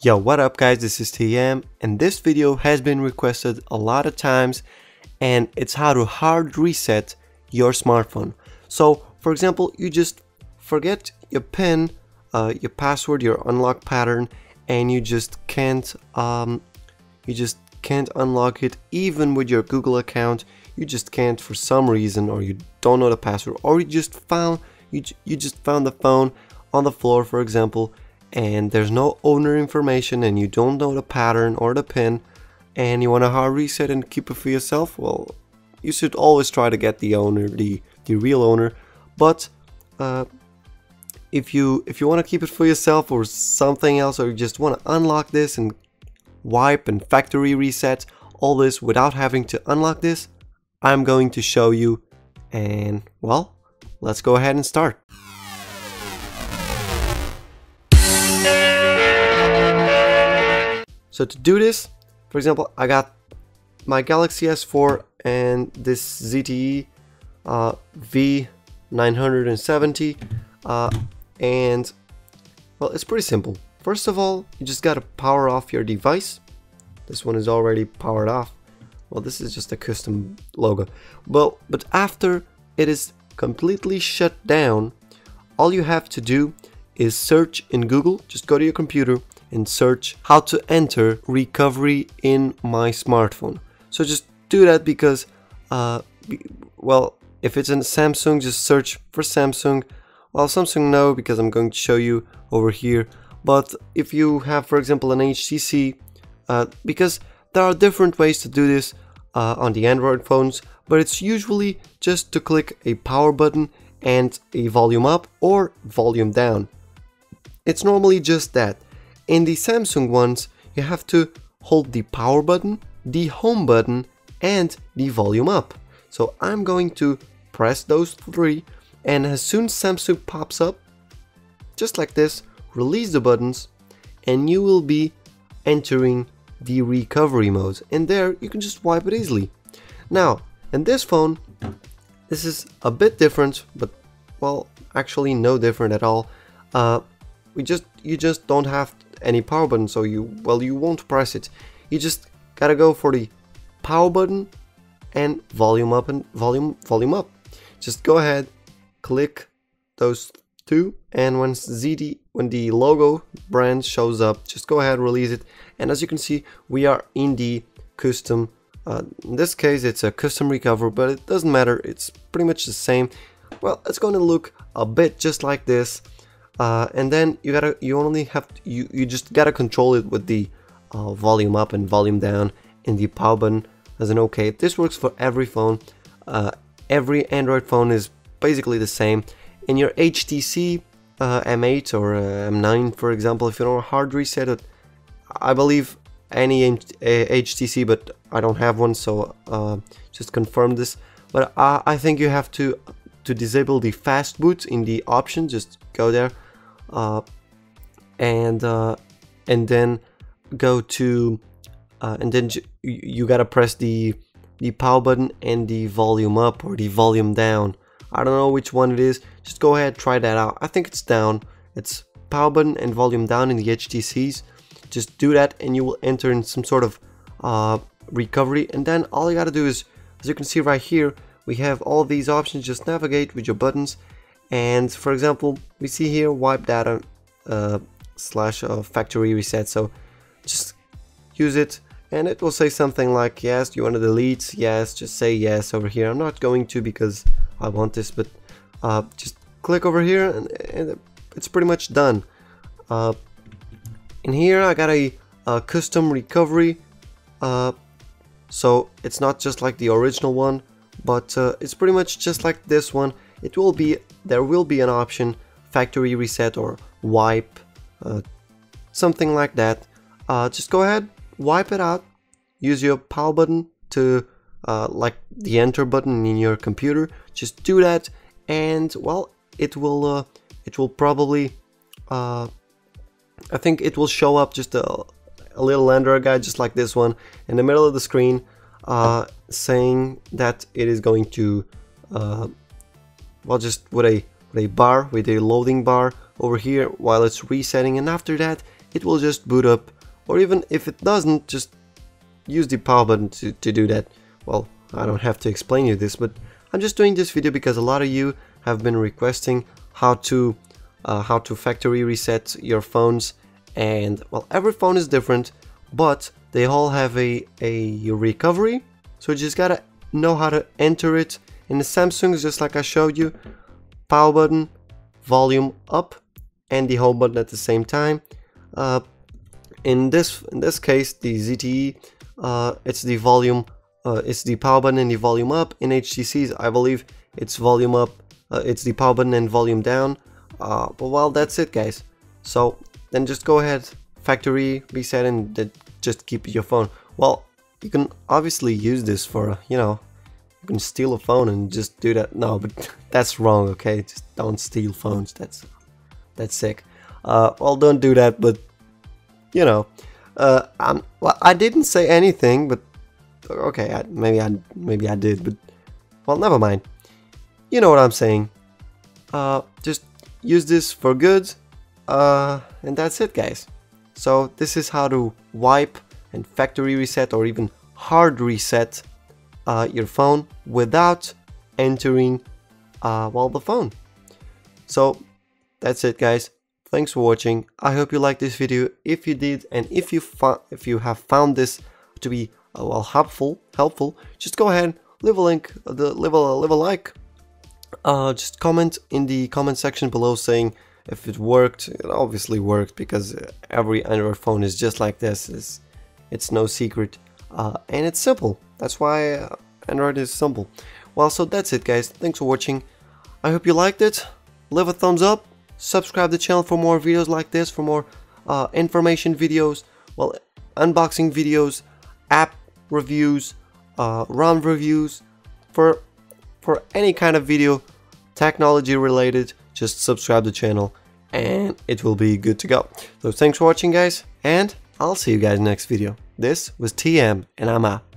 Yo, what up guys, this is TM and this video has been requested a lot of times and it's how to hard reset your smartphone. So for example, you just forget your PIN, uh, your password, your unlock pattern and you just can't um, you just can't unlock it even with your Google account you just can't for some reason or you don't know the password or you just found you, you just found the phone on the floor for example and there's no owner information and you don't know the pattern or the pin and you want to hard reset and keep it for yourself, well, you should always try to get the owner, the, the real owner. But uh, if you if you want to keep it for yourself or something else, or you just want to unlock this and wipe and factory reset all this without having to unlock this, I'm going to show you. And well, let's go ahead and start. So to do this, for example, I got my Galaxy S4 and this ZTE uh, V970 uh, and well, it's pretty simple. First of all, you just gotta power off your device. This one is already powered off. Well, this is just a custom logo. Well, but after it is completely shut down, all you have to do is search in Google. Just go to your computer and search how to enter recovery in my smartphone. So just do that because, uh, well, if it's in Samsung, just search for Samsung. Well, Samsung no, because I'm going to show you over here. But if you have, for example, an HTC, uh, because there are different ways to do this uh, on the Android phones, but it's usually just to click a power button and a volume up or volume down. It's normally just that. In the Samsung ones, you have to hold the power button, the home button, and the volume up. So I'm going to press those three, and as soon as Samsung pops up, just like this, release the buttons, and you will be entering the recovery mode. And there, you can just wipe it easily. Now, in this phone, this is a bit different, but well, actually no different at all. Uh, we just you just don't have any power button so you well you won't press it. You just gotta go for the power button and volume up and volume volume up. Just go ahead click those two and when ZTE when the logo brand shows up just go ahead release it. And as you can see we are in the custom uh, in this case it's a custom recover but it doesn't matter. It's pretty much the same. Well it's going to look a bit just like this uh, and then you gotta you only have to, you you just gotta control it with the uh, volume up and volume down and the power button as an OK. This works for every phone. Uh, every Android phone is basically the same. In your HTC uh, M8 or uh, M9, for example, if you don't hard reset it, I believe any HTC, but I don't have one, so uh, just confirm this. But I think you have to to disable the fast boot in the option. Just go there uh, and uh, and then go to uh, and then you, you gotta press the the power button and the volume up or the volume down. I don't know which one it is. Just go ahead try that out. I think it's down. It's power button and volume down in the HTCs just do that and you will enter in some sort of uh, recovery. And then all you gotta do is as you can see right here we have all these options. Just navigate with your buttons and for example we see here wipe data uh, slash uh, factory reset. So just use it. And it will say something like yes do you want to delete? Yes just say yes over here. I'm not going to because I want this but uh, just click over here and, and, it's pretty much done. Uh, in here I got a, a custom recovery uh, so it's not just like the original one but uh, it's pretty much just like this one. It will be there will be an option factory reset or wipe uh, something like that. Uh, just go ahead wipe it out. Use your power button to uh, like the enter button in your computer. Just do that and well it will uh, it will probably uh, I think it will show up just a, a little Android guide just like this one in the middle of the screen uh, saying that it is going to uh, well just with a with a bar with a loading bar over here while it's resetting. And after that it will just boot up. Or even if it doesn't just use the power button to, to do that. Well I don't have to explain you this but I'm just doing this video because a lot of you have been requesting how to uh, how to factory reset your phones. And well every phone is different but they all have a, a recovery. So you just gotta know how to enter it. In the Samsung just like I showed you power button volume up and the home button at the same time. Uh, in this in this case the ZTE uh, it's the volume uh, it's the power button and the volume up. In HTCs I believe it's volume up uh, it's the power button and volume down. Uh, but well that's it guys. So then just go ahead factory reset and that just keep your phone. Well you can obviously use this for you know you can steal a phone and just do that. No but that's wrong okay? Just don't steal phones. That's that's sick. Uh, well don't do that but you know uh, I'm, well, I didn't say anything but okay I, maybe I maybe I did but well never mind. You know what I'm saying. Uh, just use this for good uh, and that's it guys so this is how to wipe and factory reset or even hard reset uh, your phone without entering uh, well the phone. So that's it guys. Thanks for watching. I hope you liked this video. If you did and if you if you have found this to be uh, well helpful helpful just go ahead leave a link uh, leave a leave a like. Uh, just comment in the comment section below saying if it worked it obviously worked because every android phone is just like this. It's, it's no secret. Uh, and it's simple. That's why uh, android is simple. Well so that's it guys. Thanks for watching. I hope you liked it. Leave a thumbs up. Subscribe the channel for more videos like this for more uh, information videos. Well unboxing videos app reviews uh, ROM reviews. For for any kind of video technology related just subscribe the channel and it will be good to go. So thanks for watching guys and I'll see you guys next video. This was TM and I'm out